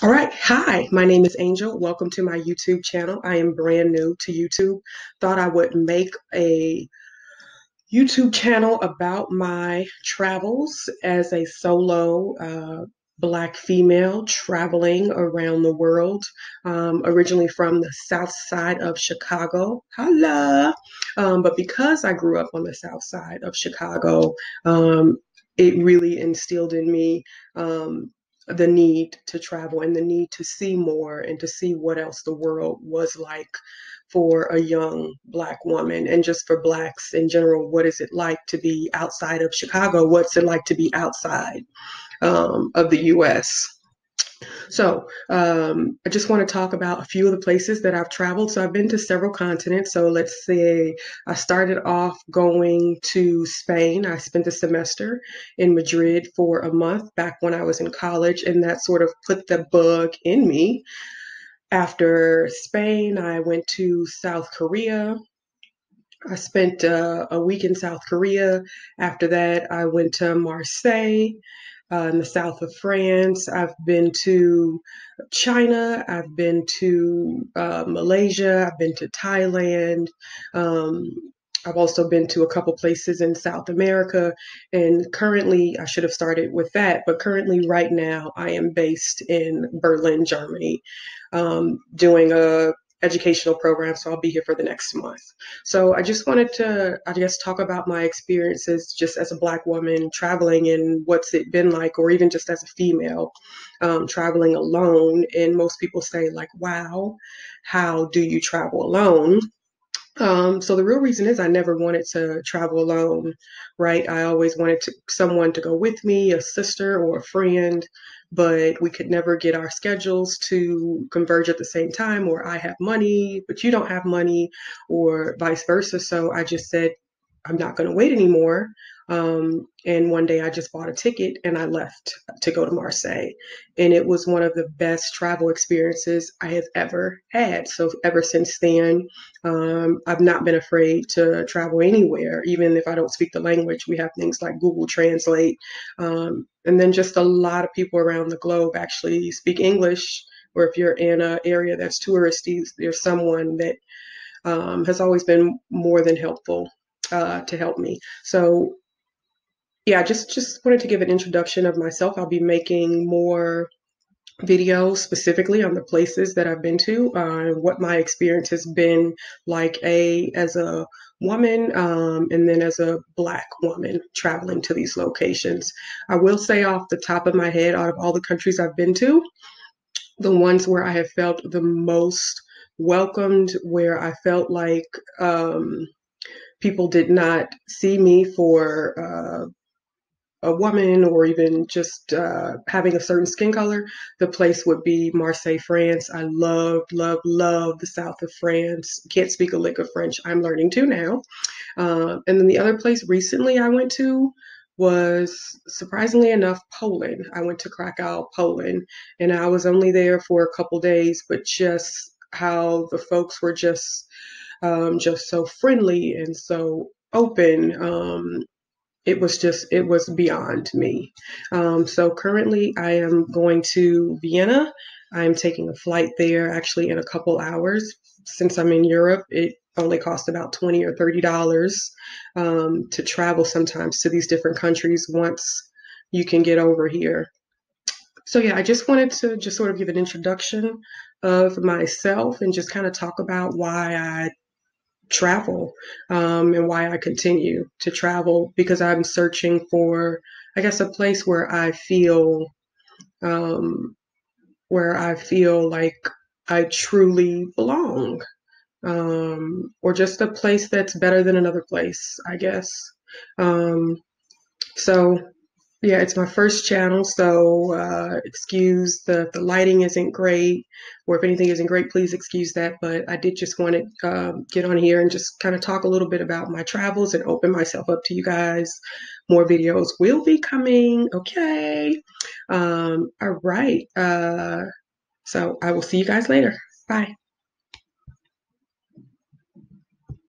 All right. Hi, my name is Angel. Welcome to my YouTube channel. I am brand new to YouTube. Thought I would make a YouTube channel about my travels as a solo uh, black female traveling around the world. Um, originally from the south side of Chicago. Holla! Um, but because I grew up on the south side of Chicago, um, it really instilled in me um, the need to travel and the need to see more and to see what else the world was like for a young black woman and just for blacks in general what is it like to be outside of chicago? What's it like to be outside um, of the us so um, I just want to talk about a few of the places that I've traveled. So I've been to several continents. So let's say I started off going to Spain. I spent a semester in Madrid for a month back when I was in college, and that sort of put the bug in me. After Spain, I went to South Korea. I spent uh, a week in South Korea. After that, I went to Marseille uh, in the south of France. I've been to China. I've been to uh, Malaysia. I've been to Thailand. Um, I've also been to a couple places in South America. And currently, I should have started with that, but currently, right now, I am based in Berlin, Germany, um, doing a educational program, so I'll be here for the next month. So I just wanted to, I guess, talk about my experiences just as a Black woman traveling and what's it been like, or even just as a female um, traveling alone. And most people say, like, wow, how do you travel alone? Um, so the real reason is I never wanted to travel alone, right? I always wanted to, someone to go with me, a sister or a friend, but we could never get our schedules to converge at the same time, or I have money, but you don't have money, or vice versa. So I just said, I'm not going to wait anymore. Um, and one day I just bought a ticket and I left to go to Marseille. And it was one of the best travel experiences I have ever had. So ever since then, um, I've not been afraid to travel anywhere, even if I don't speak the language. We have things like Google Translate. Um, and then just a lot of people around the globe actually speak English. Or if you're in an area that's touristy, there's someone that um, has always been more than helpful uh, to help me. So yeah, just just wanted to give an introduction of myself. I'll be making more videos specifically on the places that I've been to, uh, what my experience has been like a as a woman, um, and then as a black woman traveling to these locations. I will say off the top of my head, out of all the countries I've been to, the ones where I have felt the most welcomed, where I felt like um, people did not see me for uh, a woman or even just uh, having a certain skin color, the place would be Marseille, France. I love, love, love the south of France. Can't speak a lick of French. I'm learning to now. Uh, and then the other place recently I went to was surprisingly enough Poland. I went to Krakow, Poland, and I was only there for a couple days, but just how the folks were just um, just so friendly and so open um, it was just it was beyond me. Um, so currently i am going to vienna. I'm taking a flight there actually in a couple hours. Since i'm in europe it only costs about 20 or 30 dollars um, to travel sometimes to these different countries once you can get over here. So yeah i just wanted to just sort of give an introduction of myself and just kind of talk about why i travel um, and why I continue to travel because I'm searching for, I guess, a place where I feel, um, where I feel like I truly belong, um, or just a place that's better than another place, I guess. Um, so yeah, it's my first channel, so uh, excuse the the lighting isn't great, or if anything isn't great, please excuse that. But I did just want to um, get on here and just kind of talk a little bit about my travels and open myself up to you guys. More videos will be coming. Okay. Um, all right. Uh, so I will see you guys later. Bye.